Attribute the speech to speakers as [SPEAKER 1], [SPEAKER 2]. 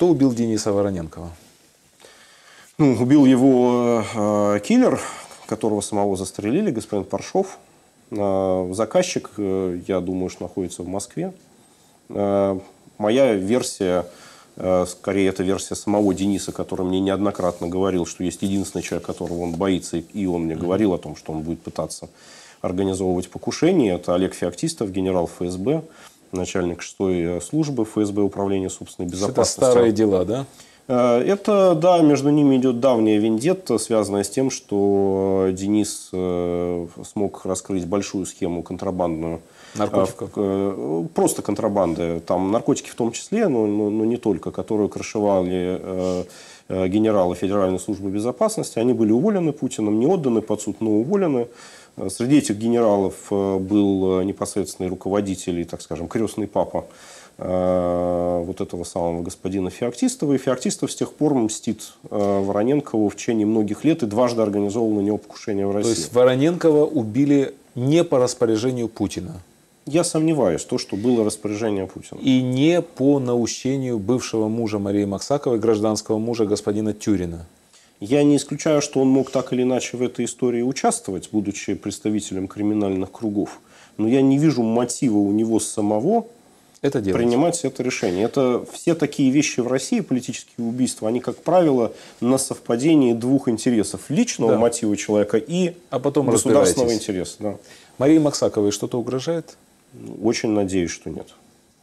[SPEAKER 1] кто убил Дениса Вороненкова?
[SPEAKER 2] Ну, убил его э, киллер, которого самого застрелили, господин Паршов. Э, заказчик, э, я думаю, что находится в Москве. Э, моя версия, э, скорее, это версия самого Дениса, который мне неоднократно говорил, что есть единственный человек, которого он боится, и он мне говорил о том, что он будет пытаться организовывать покушение. Это Олег Феоктистов, генерал ФСБ, начальник 6 службы ФСБ Управления собственной безопасности.
[SPEAKER 1] Это старые дела, да?
[SPEAKER 2] Э, это, да, между ними идет давняя вендетта, связанная с тем, что Денис э, смог раскрыть большую схему контрабандную.
[SPEAKER 1] Наркотиков?
[SPEAKER 2] Э, просто контрабанды. Там наркотики в том числе, но, но, но не только, которую крышевали генералы Федеральной службы безопасности. Они были уволены Путиным, не отданы под суд, но уволены. Среди этих генералов был непосредственный руководитель и, так скажем, крестный папа вот этого самого господина Феоктистова. И Феоктистов с тех пор мстит э, Вороненкову в течение многих лет и дважды организовал на него покушение в России.
[SPEAKER 1] То есть Вороненкова убили не по распоряжению Путина?
[SPEAKER 2] Я сомневаюсь, то, что было распоряжение Путина.
[SPEAKER 1] И не по наущению бывшего мужа Марии Максаковой, гражданского мужа господина Тюрина?
[SPEAKER 2] Я не исключаю, что он мог так или иначе в этой истории участвовать, будучи представителем криминальных кругов. Но я не вижу мотива у него самого это делать. принимать это решение. Это все такие вещи в России, политические убийства, они, как правило, на совпадении двух интересов. Личного да. мотива человека и
[SPEAKER 1] а потом
[SPEAKER 2] государственного интереса. Да.
[SPEAKER 1] Марии Максаковой что-то угрожает?
[SPEAKER 2] Очень надеюсь, что нет.